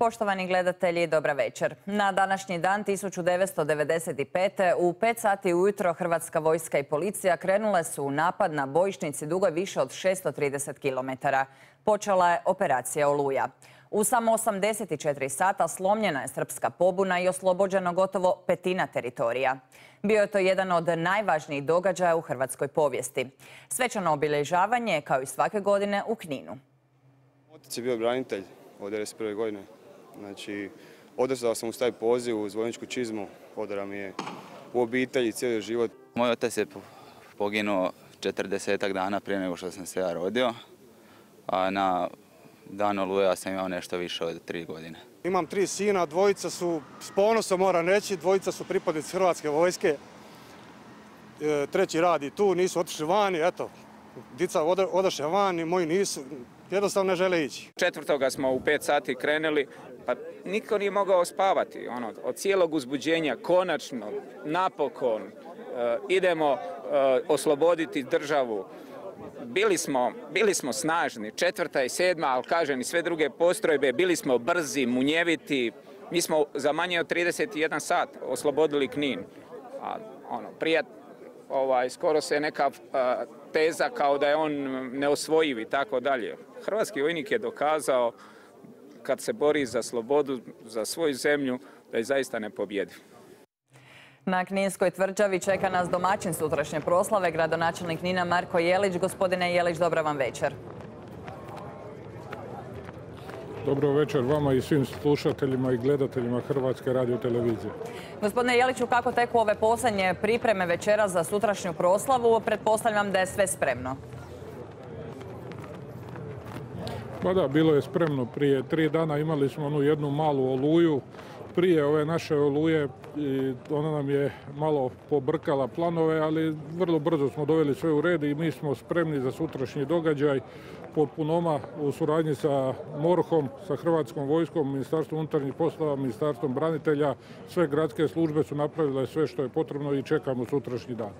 Poštovani gledatelji, dobra večer. Na današnji dan 1995. u 5 sati ujutro Hrvatska vojska i policija krenule su u napad na bojišnici dugoj više od 630 km. Počela je operacija Oluja. U samo 84 sata slomljena je srpska pobuna i oslobođeno gotovo petina teritorija. Bio je to jedan od najvažnijih događaja u hrvatskoj povijesti. Svečano obilježavanje kao i svake godine u Kninu. Otac je bio branitelj od 1991. godine. Znači, odrezao sam uz taj poziv, uz vojničku čizmu, odara mi je u obitelji cijeli život. Moj otac je poginuo 40 dana prije nego što sam se ja rodio, a na dan Oluja sam imao nešto više od tri godine. Imam tri sina, dvojica su, s ponosom moram reći, dvojica su pripadnici Hrvatske vojske. E, treći radi tu, nisu otišli vani, eto, dica odaše vani, moji nisu, jednostavno ne žele ići. Četvrtoga smo u pet sati krenuli, pa niko nije mogao spavati. Ono, od cijelog uzbuđenja, konačno, napokon, e, idemo e, osloboditi državu. Bili smo, bili smo snažni, četvrta i sedma, ali kažem i sve druge postrojbe, bili smo brzi, munjeviti. Mi smo za manje od 31 sat oslobodili Knin. A, ono, prijat, ovaj, skoro se neka teza kao da je on neosvojiv i tako dalje. Hrvatski vojnik je dokazao kad se bori za slobodu, za svoju zemlju, da je zaista nepobjediv. Na Kninskoj tvrđavi čeka nas domaćin sutrašnje proslave, gradonačelnik Nina Marko Jelić. Gospodine Jelić, dobra vam večer. Dobro večer vama i svim slušateljima i gledateljima Hrvatske radio televizije. Gospodine Jeliću, kako teku ove posljednje pripreme večera za sutrašnju proslavu? Pretpostavljam da je sve spremno. Pa da, bilo je spremno. Prije tri dana imali smo onu jednu malu oluju. Prije ove naše oluje i ona nam je malo pobrkala planove, ali vrlo brzo smo doveli sve u red i mi smo spremni za sutrašnji događaj potpunoma u suradnji sa MORH-om, sa Hrvatskom vojskom, Ministarstvom unutarnjih poslova, Ministarstvom branitelja. Sve gradske službe su napravile sve što je potrebno i čekamo sutrašnji dan.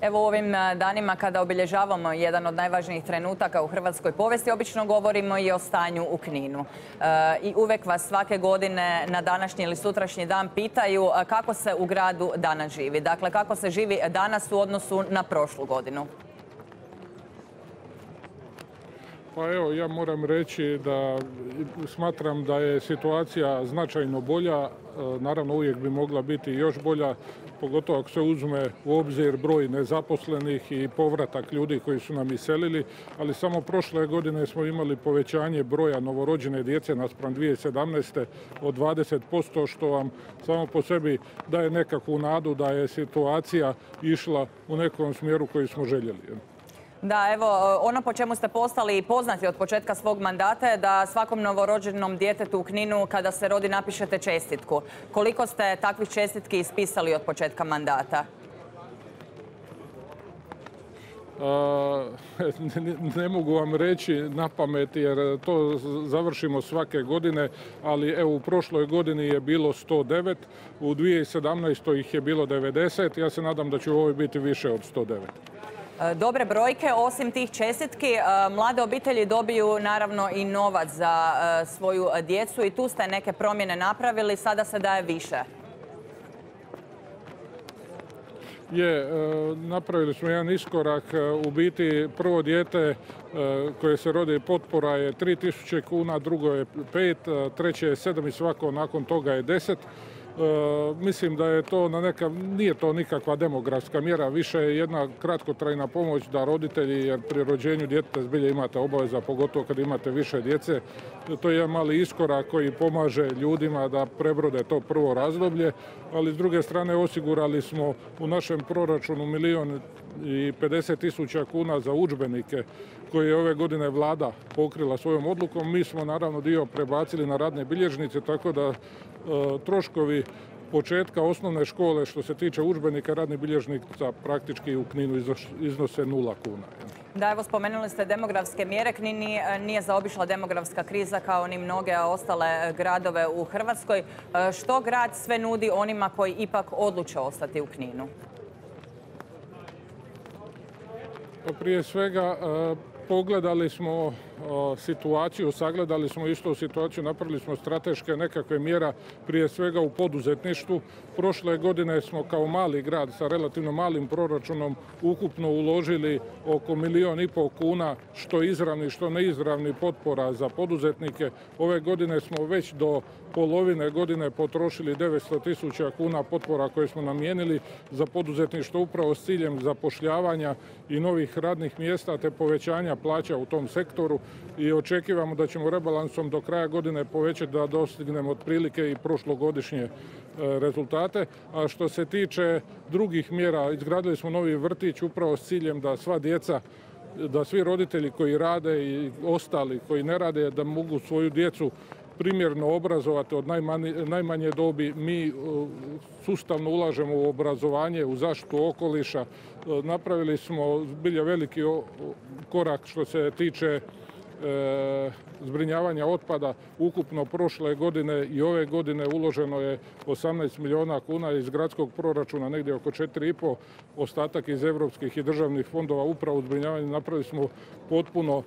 Evo ovim danima kada obilježavamo jedan od najvažnijih trenutaka u hrvatskoj povijesti, obično govorimo i o stanju u Kninu. I uvek vas svake godine na današnji ili sutrašnji dan pitaju kako se u gradu danas živi. Dakle, kako se živi danas u odnosu na prošlu godinu. Pa evo, ja moram reći da smatram da je situacija značajno bolja. E, naravno, uvijek bi mogla biti još bolja, pogotovo ako se uzme u obzir broj nezaposlenih i povratak ljudi koji su nam iselili, ali samo prošle godine smo imali povećanje broja novorođene djece naspram 2017. od 20%, što vam samo po sebi daje nekakvu nadu da je situacija išla u nekom smjeru koji smo željeli. Da, evo, ono po čemu ste postali poznati od početka svog mandata je da svakom novorođenom djetetu u Kninu kada se rodi napišete čestitku. Koliko ste takvih čestitki ispisali od početka mandata? ne mogu vam reći na pamet jer to završimo svake godine, ali evo u prošloj godini je bilo 109, u 2017. ih je bilo 90, ja se nadam da će u ovoj biti više od 109. E, dobre brojke. Osim tih čestitki, e, mlade obitelji dobiju naravno i novac za e, svoju djecu i tu ste neke promjene napravili, sada se daje više. Je, napravili smo jedan iskorak. U biti prvo dijete koje se rodi potpora je 3000 kuna, drugo je 5, treće je 7 i svako nakon toga je 10. E, mislim da je to na neka, nije to nikakva demografska mjera, više je jedna kratkotrajna pomoć da roditelji, jer pri rođenju djeteta zbilje imate obaveza, pogotovo kad imate više djece. To je mali iskorak koji pomaže ljudima da prebrode to prvo razdoblje, ali s druge strane osigurali smo u našem proračunu milijun i 50 tisuća kuna za udžbenike koje je ove godine vlada pokrila svojom odlukom. Mi smo naravno dio prebacili na radne bilježnice, tako da troškovi početka osnovne škole što se tiče udžbenika radnih bilježnica praktički u Kninu iznose nula kuna. Da, evo spomenuli ste demografske mjere. Knin nije zaobišla demografska kriza kao ni mnoge ostale gradove u Hrvatskoj. E, što grad sve nudi onima koji ipak odluče ostati u Kninu? Pa prije svega pogledali smo situaciju, sagledali smo isto situaciju, napravili smo strateške nekakve mjera prije svega u poduzetništvu. Prošle godine smo kao mali grad sa relativno malim proračunom ukupno uložili oko milijun i pol kuna što izravni što neizravni potpora za poduzetnike. Ove godine smo već do polovine godine potrošili 900 tisuća kuna potpora koje smo namijenili za poduzetništvo upravo s ciljem zapošljavanja i novih radnih mjesta te povećanja plaća u tom sektoru i očekivamo da ćemo rebalansom do kraja godine povećati da dostignemo otprilike i prošlogodišnje e, rezultate. A što se tiče drugih mjera, izgradili smo novi vrtić upravo s ciljem da sva djeca da svi roditelji koji rade i ostali koji ne rade da mogu svoju djecu primjerno obrazovati od najmanje dobi. Mi e, sustavno ulažemo u obrazovanje, u zaštitu okoliša. E, napravili smo zbilja veliki korak što se tiče zbrinjavanja otpada. Ukupno prošle godine i ove godine uloženo je 18 milijuna kuna iz gradskog proračuna, negdje oko 4,5, ostatak iz europskih i državnih fondova upravo u zbrinjavanju. Napravili smo potpuno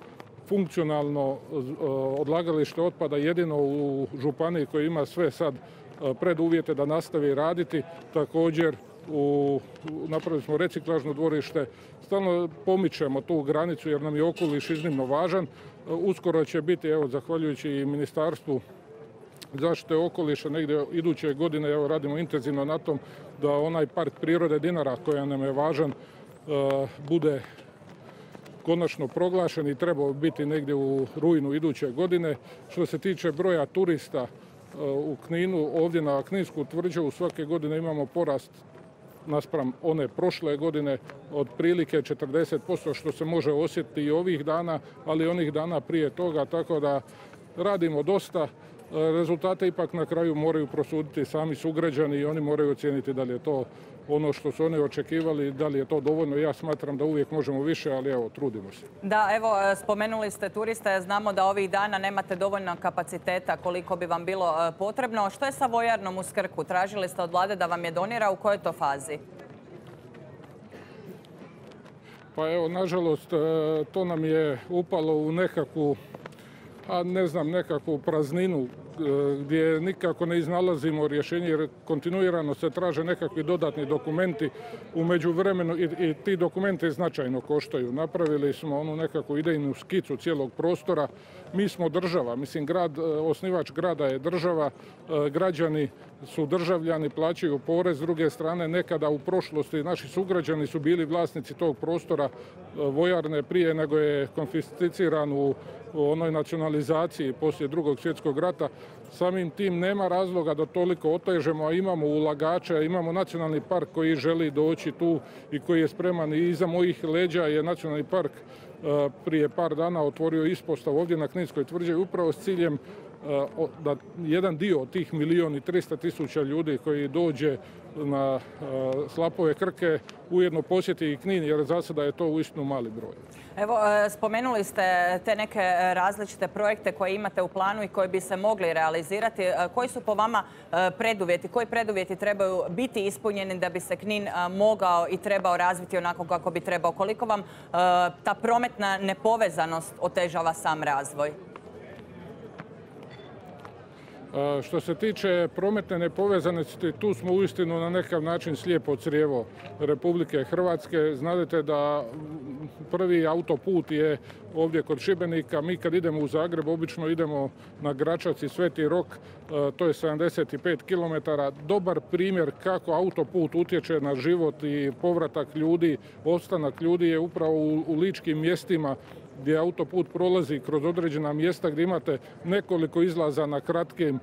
funkcionalno e, odlagalište otpada jedino u županiji koji ima sve sad e, preduvjete da nastavi raditi. Također u, napravili smo reciklažno dvorište, stalno pomičemo tu granicu jer nam je okoliš iznimno važan. E, uskoro će biti, evo, zahvaljujući i ministarstvu zaštite okoliša negdje iduće godine, evo radimo intenzivno na tom da onaj park prirode Dinara koja nam je važan bude konačno proglašen i trebao biti negdje u rujnu iduće godine. Što se tiče broja turista e, u Kninu, ovdje na Kninsku tvrđavu svake godine imamo porast naspram one prošle godine od prilike 40% što se može osjetiti i ovih dana, ali onih dana prije toga, tako da radimo dosta. E, rezultate ipak na kraju moraju prosuditi sami sugrađani i oni moraju ocijeniti da li je to ono što su oni očekivali, da li je to dovoljno. Ja smatram da uvijek možemo više, ali evo, trudimo se. Da, evo, e, spomenuli ste turiste. Znamo da ovih dana nemate dovoljno kapaciteta koliko bi vam bilo e, potrebno. Što je sa vojarnom u Skrku? Tražili ste od vlade da vam je donira. U kojoj to fazi? Pa evo, nažalost, to nam je upalo u nekakvu, a ne znam, nekakvu prazninu gdje nikako ne iznalazimo rješenje jer kontinuirano se traže nekakvi dodatni dokumenti u međuvremenu i, i ti dokumenti značajno koštaju. Napravili smo onu nekakvu idejnu skicu cijelog prostora. Mi smo država, mislim grad, osnivač grada je država, e, građani su državljani, plaćaju porez, s druge strane nekada u prošlosti naši sugrađani su bili vlasnici tog prostora e, vojarne prije nego je konfisciciran u u onoj nacionalizaciji poslije drugog svjetskog rata. Samim tim nema razloga da toliko otežemo, a imamo ulagača, imamo nacionalni park koji želi doći tu i koji je spreman. I iza mojih leđa je nacionalni park e, prije par dana otvorio ispostav ovdje na Kninskoj tvrđavi upravo s ciljem da jedan dio od tih milijun i 300 tisuća ljudi koji dođe na e, slapove Krke ujedno posjeti i Knin jer za sada je to uistinu mali broj. Evo, e, spomenuli ste te neke različite projekte koje imate u planu i koji bi se mogli realizirati. Koji su po vama preduvjeti? Koji preduvjeti trebaju biti ispunjeni da bi se Knin mogao i trebao razviti onako kako bi trebao? Koliko vam ta prometna nepovezanost otežava sam razvoj? Što se tiče prometne nepovezanosti, tu smo uistinu na nekav način slijepo crijevo Republike Hrvatske. Znate da prvi autoput je ovdje kod Šibenika. Mi kad idemo u Zagreb, obično idemo na Gračac i Sveti Rok, to je 75 km. Dobar primjer kako autoput utječe na život i povratak ljudi, ostanak ljudi je upravo u ličkim mjestima gdje autoput prolazi kroz određena mjesta gdje imate nekoliko izlaza na kratkim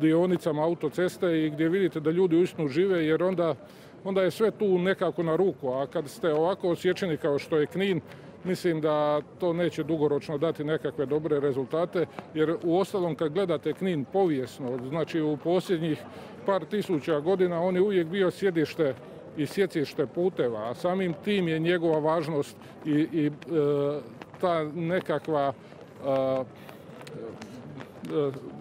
dionicama autoceste i gdje vidite da ljudi uistinu žive jer onda, onda je sve tu nekako na ruku. A kad ste ovako osjećeni kao što je Knin, mislim da to neće dugoročno dati nekakve dobre rezultate, jer u ostalom kad gledate Knin povijesno, znači u posljednjih par tisuća godina on je uvijek bio sjedište i sjecište puteva, a samim tim je njegova važnost i, i e, ta nekakva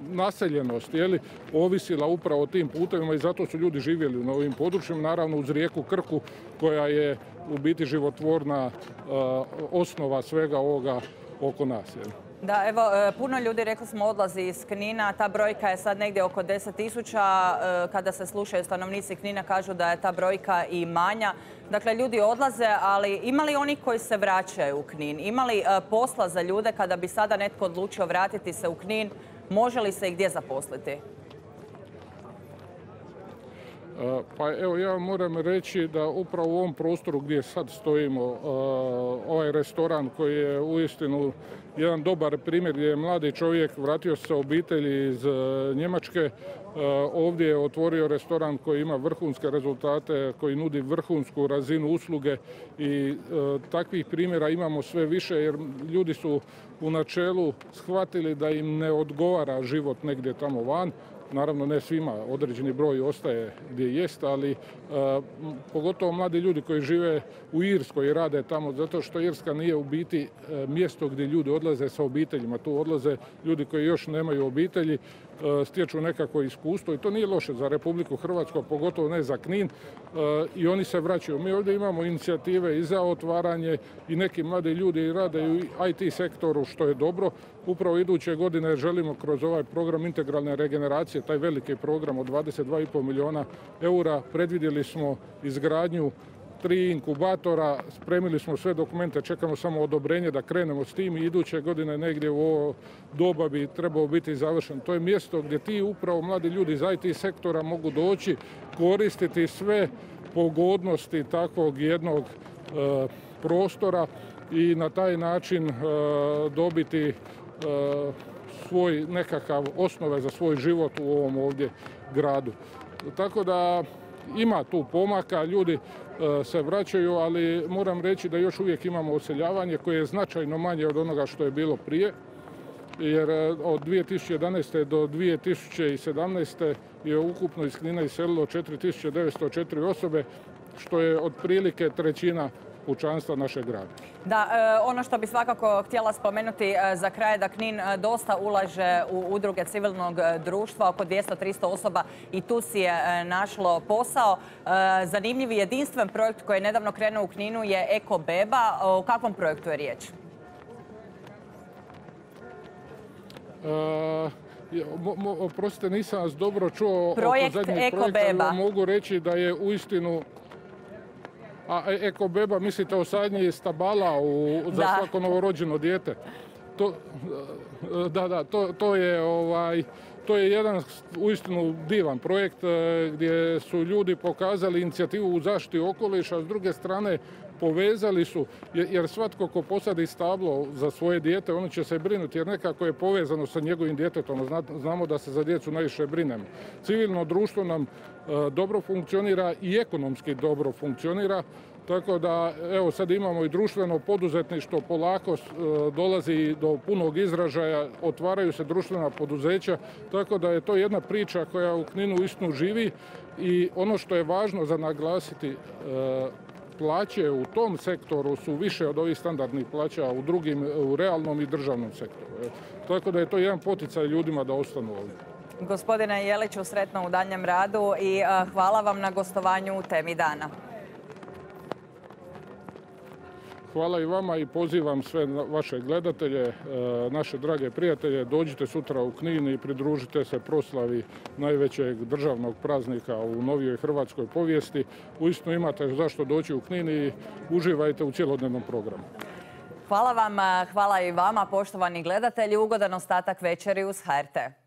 naseljenost je ovisila upravo o tim putevima i zato su ljudi živjeli na ovim područjima, naravno uz rijeku Krku koja je u biti životvorna osnova svega ovoga oko nas. Da, evo, e, puno ljudi, rekli smo, odlazi iz Knina. Ta brojka je sad negdje oko 10 tisuća. E, kada se slušaju stanovnici Knina, kažu da je ta brojka i manja. Dakle, ljudi odlaze, ali ima li oni koji se vraćaju u Knin? Ima li e, posla za ljude kada bi sada netko odlučio vratiti se u Knin? Može li se i gdje zaposliti? Pa evo ja moram reći da upravo u ovom prostoru gdje sad stojimo, ovaj restoran koji je uistinu jedan dobar primjer gdje je mladi čovjek vratio se obitelji iz Njemačke, ovdje je otvorio restoran koji ima vrhunske rezultate, koji nudi vrhunsku razinu usluge i takvih primjera imamo sve više jer ljudi su u načelu shvatili da im ne odgovara život negdje tamo van Naravno ne svima, određeni broj ostaje gdje jest, ali e, pogotovo mladi ljudi koji žive u Irskoj i rade tamo, zato što Irska nije u biti e, mjesto gdje ljudi odlaze sa obiteljima. Tu odlaze ljudi koji još nemaju obitelji, stječu nekako iskustvo i to nije loše za Republiku Hrvatsku, pogotovo ne za Knin i oni se vraćaju. Mi ovdje imamo inicijative i za otvaranje i neki mladi ljudi rade u IT sektoru što je dobro. Upravo iduće godine želimo kroz ovaj program integralne regeneracije, taj veliki program od 22,5 milijuna eura, predvidjeli smo izgradnju tri inkubatora, spremili smo sve dokumente, čekamo samo odobrenje da krenemo s tim i iduće godine negdje u ovo doba bi trebao biti završen. To je mjesto gdje ti upravo mladi ljudi iz IT sektora mogu doći, koristiti sve pogodnosti takvog jednog e, prostora i na taj način e, dobiti E, svoj nekakav osnove za svoj život u ovom ovdje gradu. Tako da ima tu pomaka, ljudi e, se vraćaju, ali moram reći da još uvijek imamo oseljavanje koje je značajno manje od onoga što je bilo prije. Jer e, od 2011. do 2017. je ukupno iz Knina iselilo 4904 osobe, što je otprilike trećina pučanstva našeg grada. Da, e, ono što bi svakako htjela spomenuti e, za kraj da Knin e, dosta ulaže u udruge civilnog društva, oko 200-300 osoba i tu si je našlo posao. Zanimljiv i jedinstven projekt koji je nedavno krenuo u Kninu je Eko Beba. O kakvom projektu je riječ? oprostite, nisam vas dobro čuo projekt projekta, mogu reći da je uistinu a eko beba, mislite o sadnji stabala u, za svako novorođeno dijete? To, da, da, to, to je ovaj, to je jedan uistinu divan projekt e, gdje su ljudi pokazali inicijativu u zaštiti okoliša, s druge strane povezali su, jer svatko ko posadi stablo za svoje dijete, ono će se brinuti, jer nekako je povezano sa njegovim djetetom. Znamo da se za djecu najviše brinemo. Civilno društvo nam e, dobro funkcionira i ekonomski dobro funkcionira. Tako da, evo sad imamo i društveno poduzetništvo, polako e, dolazi do punog izražaja, otvaraju se društvena poduzeća, tako da je to jedna priča koja u Kninu istinu živi i ono što je važno za naglasiti, e, plaće u tom sektoru su više od ovih standardnih plaća u drugim, u realnom i državnom sektoru. Tako da je to jedan poticaj ljudima da ostanu ovdje. Gospodine Jeliću, sretno u daljem radu i hvala vam na gostovanju u temi dana. Hvala i vama i pozivam sve vaše gledatelje, e, naše drage prijatelje, dođite sutra u Knin i pridružite se proslavi najvećeg državnog praznika u novijoj hrvatskoj povijesti. Uistinu imate zašto doći u Knin i uživajte u cjelodnevnom programu. Hvala vam, hvala i vama poštovani gledatelji. Ugodan ostatak večeri uz HRT.